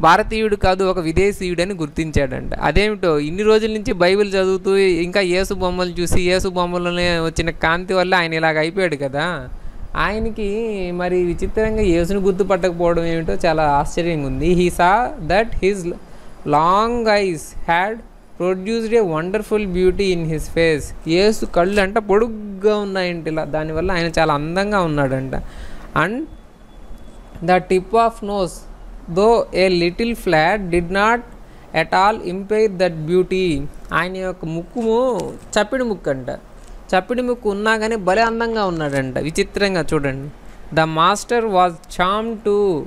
భారతీయుడు కాదు ఒక విదేశీయుడని గుర్తించాడంట. అదేమిటో ఇన్ని రోజుల నుంచి బైబిల్ చదువుతూ ఇంకా యేసు బొమ్మలు చూసి యేసు బొమ్మలనే వచ్చిన కాంతి వల్ల ఆయన ఇలాగ అయిపోయాడు కదా. ఆయనకి మరి విచిత్రంగా యేసుని గుర్తుపట్టకపోవడం ఏమిటో చాలా ఆశ్చర్యంగా ఉంది. He saw that his long eyes had produced a wonderful beauty in his face Yesu కళ్ళు అంట పొడుగ్గా ఉన్నాయంట ఇలా. దానివల్ల ఆయన చాలా అందంగా ఉన్నాడంట. And the tip of nose though a little flat did not at all impair that beauty ఆయన యొక్క ముక్కుము చప్పిడి ముక్కు అంట చప్పిడి ముక్కు ఉన్నా కానీ భలే అందంగా ఉన్నాడంట. విచిత్రంగా చూడండి. The master was charmed to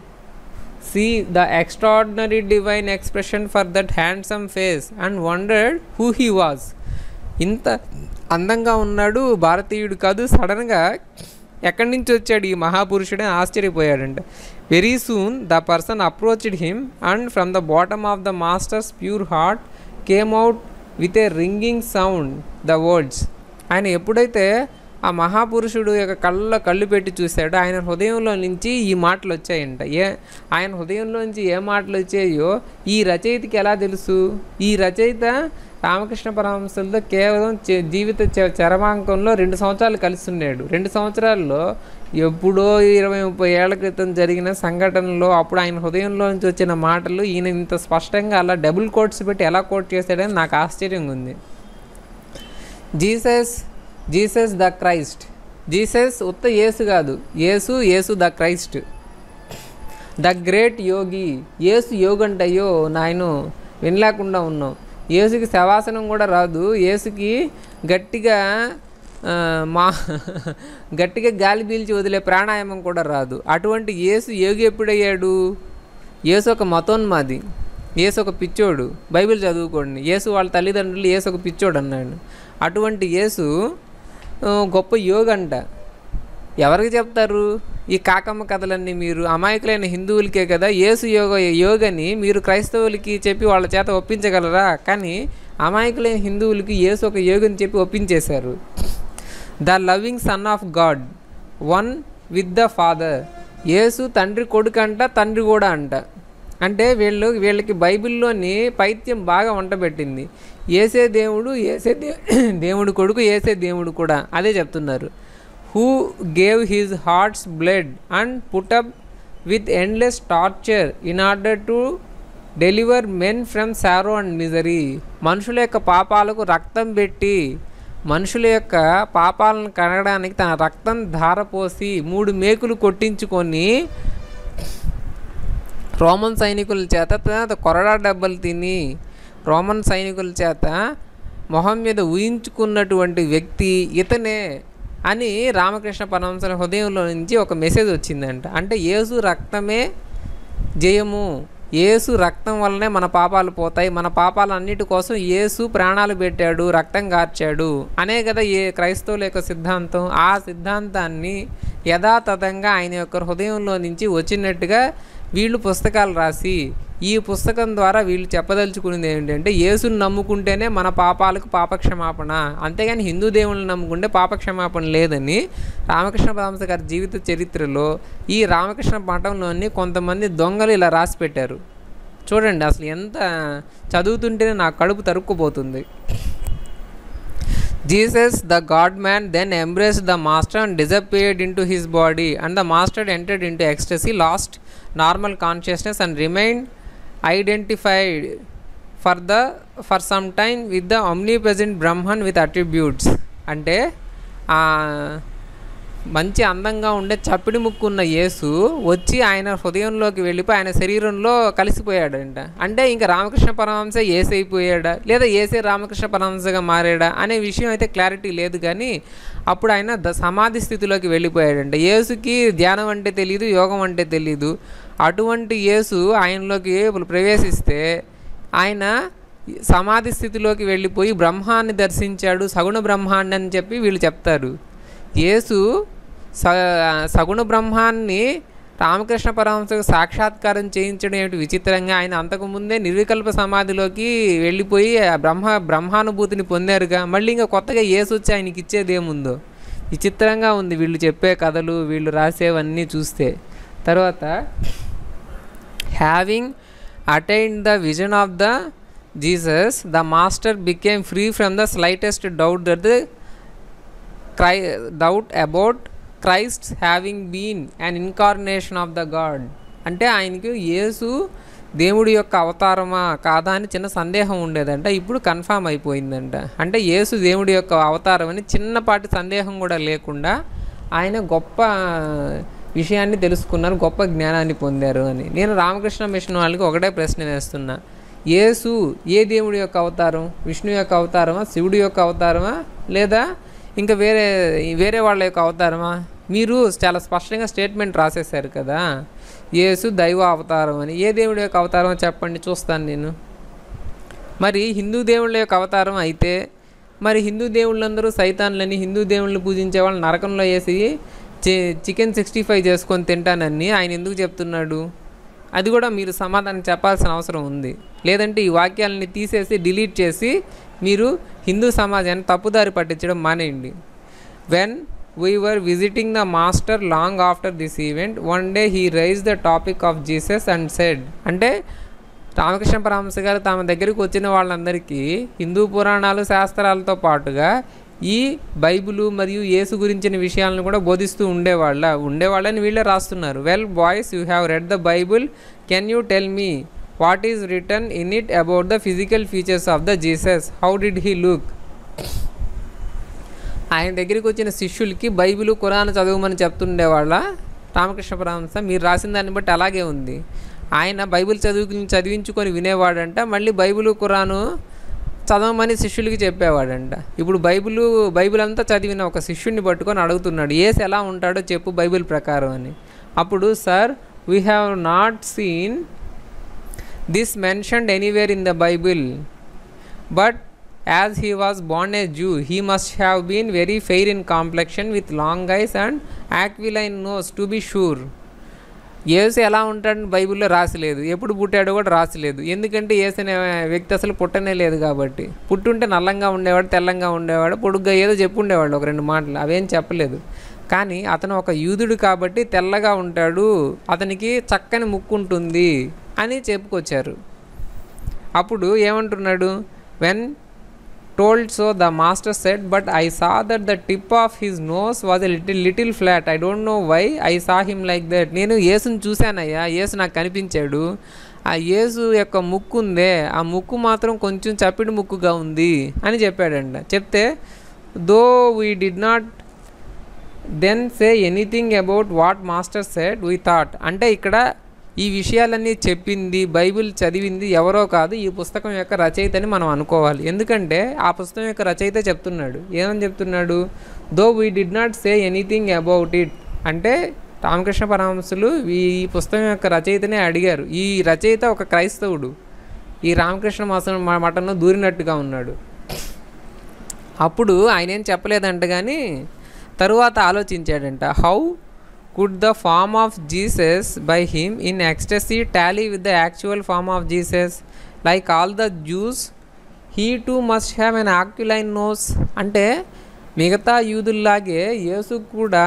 see the extraordinary divine expression for that handsome face and wondered who he was ఇంత అందంగా ఉన్నాడు భారతీయుడు కాదు సడన్గా ఎక్కడి నుంచి వచ్చాడు ఈ మహాపురుషుడే ఆశ్చర్యపోయాడంట. Very soon the person approached him and from the bottom of the master's pure heart came out with a ringing sound the words ఆయన ఎప్పుడైతే ఆ మహాపురుషుడు యొక్క కళ్ళలో కళ్ళు పెట్టి చూశాడో ఆయన హృదయంలో నుంచి ఈ మాటలు వచ్చాయంట. ఏ ఆయన హృదయంలో నుంచి ఏ మాటలు వచ్చాయో ఈ రచయితకి ఎలా తెలుసు? ఈ రచయిత రామకృష్ణ పరమహంసలతో కేవలం జీవిత చ- చరమాంకంలో రెండు సంవత్సరాలు కలిసి ఉన్నాడు. రెండు సంవత్సరాల్లో ఎప్పుడో ఇరవై ముప్పై ఏళ్ళ క్రితం జరిగిన సంఘటనలో అప్పుడు ఆయన హృదయంలో నుంచి వచ్చిన మాటలు ఈయన ఇంత స్పష్టంగా అలా డబుల్ కోట్స్ పెట్టి ఎలా కోట్ చేశాడని నాకు ఆశ్చర్యంగా ఉంది. Jesus Jesus the Christ. Jesus ఉత్త యేసు కాదు Yesu Yesu the Christ. The great yogi Yesu యోగంటయ్యో నాయను వినలేకుండా ఉన్నాం. యేసుకి శవాసనం కూడా రాదు యేసుకి గట్టిగా మా గట్టిగా గాలి పీల్చి వదిలే ప్రాణాయామం కూడా రాదు. అటువంటి యేసు యోగి ఎప్పుడయ్యాడు? యేసు ఒక మతోన్మాది. యేసు ఒక పిచ్చోడు. బైబిల్ చదువుకోండి. యేసు వాళ్ళ తల్లిదండ్రులు యేసు ఒక పిచ్చోడు అన్నాడు. అటువంటి యేసు గొప్ప యోగంట. ఎవరికి చెప్తారు? ఈ కాకమ్మ కథలన్నీ మీరు అమాయకులైన హిందువులకే కదా. యేసు యోగ యోగని మీరు క్రైస్తవులకి చెప్పి వాళ్ళ చేత ఒప్పించగలరా? కానీ అమాయకులైన హిందువులకి యేసు ఒక యోగని చెప్పి ఒప్పించేశారు. The loving son of god one with the father. Yesu తండ్రి కొడుకు అంట తండ్రి కూడా అంట. అంటే వీళ్ళు వీళ్ళకి బైబిల్లోని పైత్యం బాగా వంటబెట్టింది. ఏసే దేవుడు ఏసే దే దేవుడు కొడుకు ఏసే దేవుడు కూడా అదే చెప్తున్నారు. Who gave his heart's blood and put up with endless torture in order to deliver men from sorrow and misery. మనుషుల యొక్క పాపాలకు రక్తం పెట్టి మనుషుల యొక్క పాపాలను కడగడానికి తన రక్తం ధారపోసి మూడు మేకులు కొట్టించుకొని రోమన్ సైనికుల చేత తన కొరడా డబ్బలు తిని రోమన్ సైనికుల చేత మొహం మీద ఊహించుకున్నటువంటి వ్యక్తి ఇతనే అని రామకృష్ణ పరమహంసల హృదయంలో నుంచి ఒక మెసేజ్ వచ్చిందంట. అంటే యేసు రక్తమే జయము. యేసు రక్తం వల్లనే మన పాపాలు పోతాయి. మన పాపాలన్నిటి కోసం యేసు ప్రాణాలు పెట్టాడు రక్తం కార్చాడు అనే కదా ఏ క్రైస్తవుల యొక్క సిద్ధాంతం. ఆ సిద్ధాంతాన్ని యథాతథంగా ఆయన యొక్క హృదయంలో నుంచి వచ్చినట్టుగా వీళ్ళు పుస్తకాలు రాసి ఈ పుస్తకం ద్వారా వీళ్ళు చెప్పదలుచుకునేది ఏంటంటే యేసుని నమ్ముకుంటేనే మన పాపాలకు పాపక్షమాపణ. అంతేగాని హిందూ దేవుళ్ళని నమ్ముకుంటే పాపక్షమాపణ లేదని రామకృష్ణ పరమహంస గారి జీవిత చరిత్రలో ఈ రామకృష్ణ మఠంలోని కొంతమంది దొంగలు ఇలా రాసి పెట్టారు. చూడండి అసలు ఎంత చదువుతుంటేనే నా కడుపు తరుక్కుపోతుంది. Jesus, the God man, then embraced the Master and disappeared into his body, and the Master entered into ecstasy, lost normal consciousness, and remained identified for the for some time with the omnipresent Brahman with attributes. అంటే మంచి అందంగా ఉండే చప్పిడి ముక్కు ఉన్న యేసు వచ్చి ఆయన హృదయంలోకి వెళ్ళిపోయి ఆయన శరీరంలో కలిసిపోయాడంట. అంటే ఇంకా రామకృష్ణ పరమహంస ఏసైపోయాడా అయిపోయాడా లేదా ఏసే రామకృష్ణ పరమహంసగా మారాడా? అనే విషయం అయితే క్లారిటీ లేదు కానీ అప్పుడు ఆయన ద సమాధి స్థితిలోకి వెళ్ళిపోయాడంట. యేసుకి ధ్యానం అంటే తెలియదు యోగం అంటే తెలియదు అటువంటి యేసు ఆయనలోకి ప్రవేశిస్తే ఆయన సమాధి స్థితిలోకి వెళ్ళిపోయి బ్రహ్మాన్ని దర్శించాడు సగుణ బ్రహ్మాన్ని అని చెప్పి వీళ్ళు చెప్తారు. యేసు స సగుణ బ్రహ్మాన్ని రామకృష్ణ పరమహంసకు సాక్షాత్కారం చేయించడం ఏమిటి విచిత్రంగా? ఆయన అంతకుముందే నిర్వికల్ప సమాధిలోకి వెళ్ళిపోయి ఆ బ్రహ్మ బ్రహ్మానుభూతిని పొందారుగా. మళ్ళీ ఇంకా కొత్తగా యేసు వచ్చి ఆయనకి ఇచ్చేది ఏముందో? విచిత్రంగా ఉంది వీళ్ళు చెప్పే కథలు వీళ్ళు రాసేవన్నీ చూస్తే. తర్వాత having attain the vision of the Jesus the master became free from the slightest doubt that the doubt about Christ having been an incarnation of the god అంటే ఆయనకి యేసు దేవుడి యొక్క అవతారమా కాదా అని చిన్న సందేహం ఉండేదంట. ఇప్పుడు కన్ఫామ్ అయిపోయిందంట. అంటే యేసు దేవుడి యొక్క అవతారం అని చిన్నపాటి సందేహం కూడా లేకుండా ఆయన గొప్ప విషయాన్ని తెలుసుకున్నారు గొప్ప జ్ఞానాన్ని పొందారు అని. నేను రామకృష్ణ మిషన్ వాళ్ళకి ఒకటే ప్రశ్న వేస్తున్నా. యేసు ఏ దేవుడి యొక్క అవతారం? విష్ణు యొక్క అవతారమా? శివుడి యొక్క అవతారమా? లేదా ఇంకా వేరే వేరే వాళ్ళ యొక్క అవతారమా? మీరు చాలా స్పష్టంగా స్టేట్మెంట్ రాసేశారు కదా. యేసు దైవ అవతారం అని. ఏ దేవుడి యొక్క అవతారం చెప్పండి చూస్తాను నేను. మరి హిందూ దేవుళ్ళ యొక్క అవతారం అయితే మరి హిందూ దేవుళ్ళందరూ సైతాన్లని హిందూ దేవుళ్ళు పూజించే వాళ్ళు నరకంలో వేసి చికెన్ సిక్స్టీ ఫైవ్ చేసుకొని తింటానని ఆయన ఎందుకు చెప్తున్నాడు? అది కూడా మీరు సమాధానం చెప్పాల్సిన అవసరం ఉంది. లేదంటే ఈ వాక్యాలని తీసేసి డిలీట్ చేసి మీరు హిందూ సమాజాన్ని తప్పుదారి పట్టించడం మానేయండి. When we were visiting the master long after this event one day he raise the topic of Jesus and said అంటే రామకృష్ణ పరమహంస గారు తమ దగ్గరికి వచ్చిన వాళ్ళందరికీ హిందూ పురాణాలు శాస్త్రాలతో పాటుగా ఈ బైబిలు మరియు యేసు గురించిన విషయాలను కూడా బోధిస్తూ ఉండేవాళ్ళ ఉండేవాళ్ళని వీళ్ళే రాస్తున్నారు. Well boys you have read the Bible can you tell me what is written in it about the physical features of the Jesus how did he look ఆయన దగ్గరికి వచ్చిన శిష్యులకి బైబిల్ ఖురాన్ చదవమని చెప్తుండేవాళ్ళ రామకృష్ణ పరమహంస మీరు రాసిన దాన్ని బట్టి అలాగే ఉంది. ఆయన బైబిల్ చదువు చదివించుకొని వినేవాడంట మళ్ళీ బైబిల్ ఖురాను చదవమని శిష్యులకి చెప్పేవాడంట. ఇప్పుడు బైబిల్ బైబిల్ అంతా చదివిన ఒక శిష్యుడిని పట్టుకొని అడుగుతున్నాడు ఏస్ ఎలా ఉంటాడో చెప్పు బైబిల్ ప్రకారం అని. అప్పుడు sir we have not seen this mentioned anywhere in the Bible but as he was born a Jew, he must have been very fair in complexion with long eyes and aquiline nose to be sure. Yesu ఎలా ఉంటాడని బైబిల్లో రాసలేదు. ఎప్పుడు పుట్టాడో కూడా రాసలేదు. ఎందుకంటే యేసు అనే వ్యక్తి అసలు పుట్టనే లేదు కాబట్టి. పుట్టుంటే నల్లంగా ఉండేవాడు తెల్లంగా ఉండేవాడు పొడుగ్గా ఏదో చెప్పుండేవాడు ఒక రెండు మాటలు. అవేం చెప్పలేదు. కానీ అతను ఒక యూదుడు కాబట్టి తెల్లగా ఉంటాడు. అతనికి చక్కని ముక్కు ఉంటుంది. అని చెప్పుకొచ్చారు. అప్పుడు ఏమంటున్నాడు? When told so the master said but I saw that the tip of his nose was a little little flat I don't know why I saw him like that నేను యేసుని చూశానయ్యా. యేసు నాకు కనిపించాడు. ఆ యేసు యొక్క ముక్కు ఉందే. ఆ ముక్కు మాత్రం కొంచెం చప్పిడి ముక్కుగా ఉంది అని చెప్పాడంట. చెప్తే though we did not then say anything about what master said we thought అంటే ఇక్కడ ఈ విషయాలన్నీ చెప్పింది బైబిల్ చదివింది ఎవరో కాదు ఈ పుస్తకం యొక్క రచయిత అని మనం అనుకోవాలి. ఎందుకంటే ఆ పుస్తకం యొక్క రచయిత చెప్తున్నాడు. ఏమని చెప్తున్నాడు? Though we did not say anything about it అంటే రామకృష్ణ పరమహంసులు ఈ పుస్తకం యొక్క రచయితనే అడిగారు. ఈ రచయిత ఒక క్రైస్తవుడు. ఈ రామకృష్ణ మాసం మఠంలో దూరినట్టుగా ఉన్నాడు. అప్పుడు ఆయన ఏం చెప్పలేదంట కానీ తరువాత ఆలోచించాడంట. How could the form of Jesus by him in ecstasy tally with the actual form of Jesus like all the Jews he too must have an aquiline nose అంటే మిగతా యూదుల్లాగే యేసు కూడా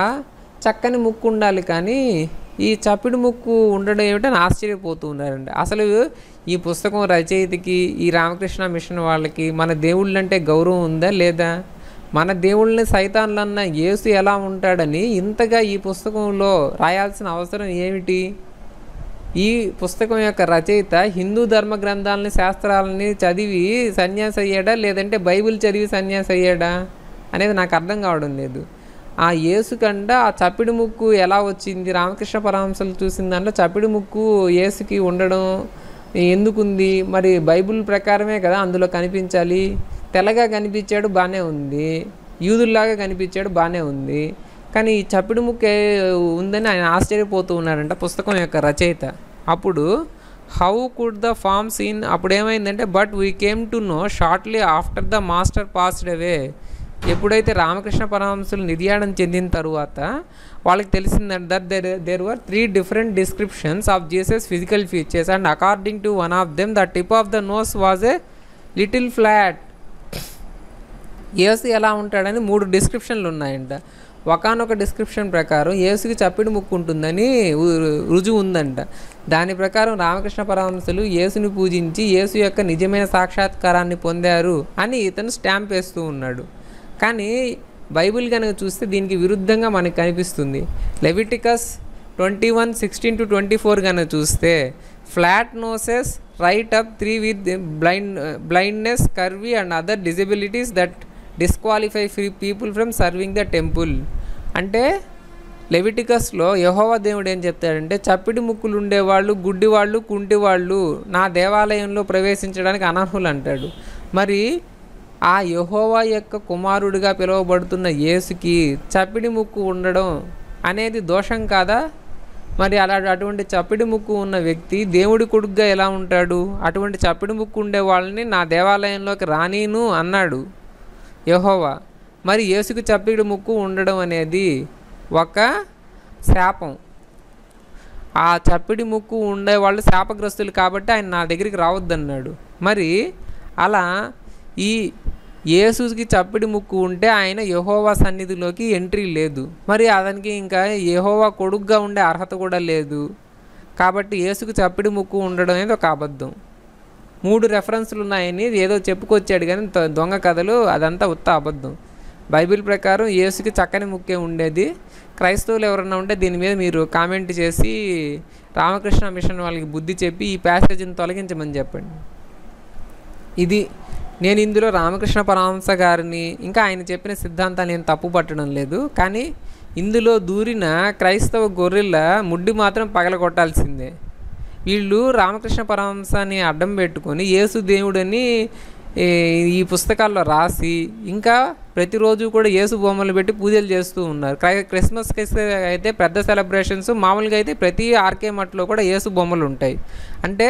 చక్కని ముక్కు ఉండాలి కానీ ఈ చప్పిడి ముక్కు ఉండడం ఏమిటని ఆశ్చర్యపోతూ ఉన్నారండి. అసలు ఈ పుస్తకం రచయితకి ఈ రామకృష్ణ మిషన్ వాళ్ళకి మన దేవుళ్ళంటే గౌరవం ఉందా లేదా? మన దేవుళ్ళని సైతాన్లన్న యేసు ఎలా ఉంటాడని ఇంతగా ఈ పుస్తకంలో రాయాల్సిన అవసరం ఏమిటి? ఈ పుస్తకం యొక్క రచయిత హిందూ ధర్మ గ్రంథాలని శాస్త్రాలని చదివి సన్యాసి అయ్యాడా? లేదంటే బైబిల్ చదివి సన్యాసి అయ్యాడా? అనేది నాకు అర్థం కావడం లేదు. ఆ యేసుకంట ఆ చప్పిడి ముక్కు ఎలా వచ్చింది? రామకృష్ణ పరమహంసలు చూసిన దాంట్లో చప్పిడి ముక్కు యేసుకి ఉండడం ఎందుకుంది? మరి బైబిల్ ప్రకారమే కదా అందులో కనిపించాలి. తెల్లగా కనిపించాడు బాగానే ఉంది. యూదుల్లాగా కనిపించాడు బాగానే ఉంది. కానీ ఈ చప్పిడి ముక్క ఉందని ఆయన ఆశ్చర్యపోతూ ఉన్నారంట పుస్తకం యొక్క రచయిత. అప్పుడు how could the form seen అప్పుడు ఏమైందంటే but we came to know shortly after the master passed away ఎప్పుడైతే రామకృష్ణ పరమహంసులు నిర్యాణం చెందిన తరువాత వాళ్ళకి తెలిసిందంటే that there there were three different descriptions of Jesus physical features and according to one of them the tip of the nose was a little flat Yesu ఎలా ఉంటాడని మూడు డిస్క్రిప్షన్లు ఉన్నాయంట. ఒకనొక డిస్క్రిప్షన్ ప్రకారం యేసుకి చప్పిడి ముక్కు ఉంటుందని రుజువు ఉందంట. దాని ప్రకారం రామకృష్ణ పరమహంసలు యేసుని పూజించి యేసు యొక్క నిజమైన సాక్షాత్కారాన్ని పొందారు అని ఇతను స్టాంప్ వేస్తూ ఉన్నాడు. కానీ బైబిల్ కనుక చూస్తే దీనికి విరుద్ధంగా మనకు కనిపిస్తుంది. Leviticus twenty one sixteen to twenty four కనుక చూస్తే flat noses right up three with blind blindness curvy and other disabilities that disqualify free people from serving the temple అంటే లెవిటికస్లో యహోవా దేవుడు ఏం చెప్తాడంటే చప్పిడి ముక్కులు ఉండేవాళ్ళు గుడ్డివాళ్ళు కుంటివాళ్ళు నా దేవాలయంలో ప్రవేశించడానికి అనర్హులు అంటాడు. మరి ఆ యహోవా యొక్క కుమారుడిగా పిలువబడుతున్న యేసుకి చప్పిడి ముక్కు ఉండడం అనేది దోషం కాదా? మరి అలా అటువంటి చప్పిడి ముక్కు ఉన్న వ్యక్తి దేవుడి కొడుకుగా ఎలా ఉంటాడు? అటువంటి చప్పిడి ముక్కు ఉండే వాళ్ళని నా దేవాలయంలోకి రానీను అన్నాడు. యహోవా మరి యేసుకు చప్పిడి ముక్కు ఉండడం అనేది ఒక శాపం. ఆ చప్పిడి ముక్కు ఉండేవాళ్ళు శాపగ్రస్తులు కాబట్టి ఆయన నా దగ్గరికి రావద్దన్నాడు. మరి అలా ఈ యేసుకి చప్పిడి ముక్కు ఉంటే ఆయన యహోవా సన్నిధిలోకి ఎంట్రీ లేదు. మరి అతనికి ఇంకా యహోవా కొడుగ్గా ఉండే అర్హత కూడా లేదు. కాబట్టి యేసుకు చప్పిడి ముక్కు ఉండడం అనేది ఒక అబద్ధం. మూడు రెఫరెన్స్లు ఉన్నాయని ఏదో చెప్పుకొచ్చాడు కానీ దొంగ కథలు అదంతా ఉత్త అబద్ధం. బైబిల్ ప్రకారం యేసుకి చక్కని ముక్కే ఉండేది. క్రైస్తవులు ఎవరన్నా ఉంటే దీని మీద మీరు కామెంట్ చేసి రామకృష్ణ మిషన్ వాళ్ళకి బుద్ధి చెప్పి ఈ ప్యాసేజ్ని తొలగించమని చెప్పండి. ఇది నేను ఇందులో రామకృష్ణ పరమహంస గారిని ఇంకా ఆయన చెప్పిన సిద్ధాంతాన్ని నేను తప్పు పట్టడం లేదు. కానీ ఇందులో దూరిన క్రైస్తవ గొర్రెల ముడ్డి మాత్రం పగలగొట్టాల్సిందే. వీళ్ళు రామకృష్ణ పరమహంసాన్ని అడ్డం పెట్టుకొని యేసు దేవుడని ఈ పుస్తకాల్లో రాసి ఇంకా ప్రతిరోజు కూడా యేసు బొమ్మలు పెట్టి పూజలు చేస్తూ ఉన్నారు. క్రిస్మస్కి అయితే పెద్ద సెలబ్రేషన్స్ మామూలుగా అయితే ప్రతి ఆర్కే మట్లో కూడా యేసు బొమ్మలు ఉంటాయి. అంటే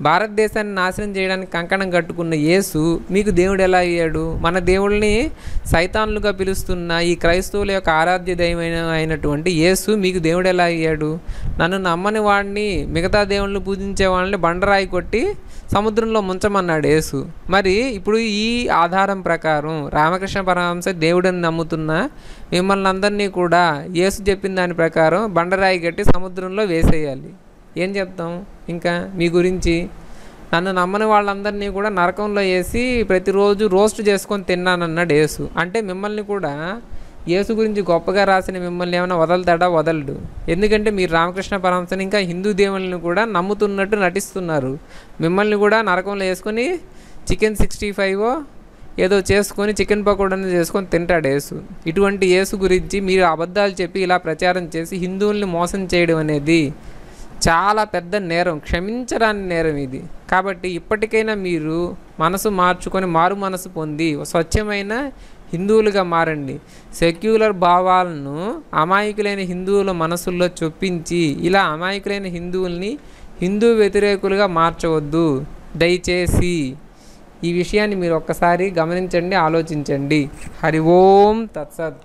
భారతదేశాన్ని నాశనం చేయడానికి కంకణం కట్టుకున్న యేసు మీకు దేవుడు ఎలా అయ్యాడు? మన దేవుళ్ళని సైతాన్లుగా పిలుస్తున్న ఈ క్రైస్తవుల యొక్క ఆరాధ్య దైవమైన అయినటువంటి యేసు మీకు దేవుడు ఎలా అయ్యాడు? నన్ను నమ్మని వాడిని మిగతా దేవుళ్ళని పూజించే వాళ్ళని బండరాయి కొట్టి సముద్రంలో ముంచమన్నాడు యేసు. మరి ఇప్పుడు ఈ ఆధారం ప్రకారం రామకృష్ణ పరమహంస దేవుడని నమ్ముతున్న మిమ్మల్ని అందరినీ కూడా యేసు చెప్పిన దాని ప్రకారం బండరాయి కట్టి సముద్రంలో వేసేయాలి. ఏం చెప్తాం? ఇంకా మీ గురించి నన్ను నమ్మని వాళ్ళందరినీ కూడా నరకంలో వేసి ప్రతిరోజు రోస్ట్ చేసుకొని తిన్నానన్నాడు యేసు. అంటే మిమ్మల్ని కూడా యేసు గురించి గొప్పగా రాసిన మిమ్మల్ని ఏమైనా వదలతాడా? వదలడు. ఎందుకంటే మీరు రామకృష్ణ పరమహంసని ఇంకా హిందూ దేవుళ్ళని కూడా నమ్ముతున్నట్టు నటిస్తున్నారు. మిమ్మల్ని కూడా నరకంలో వేసుకొని చికెన్ సిక్స్టీ ఫైవ్ ఏదో చేసుకొని చికెన్ పకోడాని చేసుకొని తింటాడు యేసు. ఇటువంటి యేసు గురించి మీరు అబద్ధాలు చెప్పి ఇలా ప్రచారం చేసి హిందువుల్ని మోసం చేయడం అనేది చాలా పెద్ద నేరం క్షమించరాని నేరం ఇది. కాబట్టి ఇప్పటికైనా మీరు మనసు మార్చుకొని మారు మనసు పొంది స్వచ్ఛమైన హిందువులుగా మారండి. సెక్యులర్ భావాలను అమాయకులైన హిందువుల మనసుల్లో చొప్పించి ఇలా అమాయకులైన హిందువుల్ని హిందూ వ్యతిరేకులుగా మార్చవద్దు. దయచేసి ఈ విషయాన్ని మీరు ఒక్కసారి గమనించండి ఆలోచించండి. హరి ఓం తత్సత్.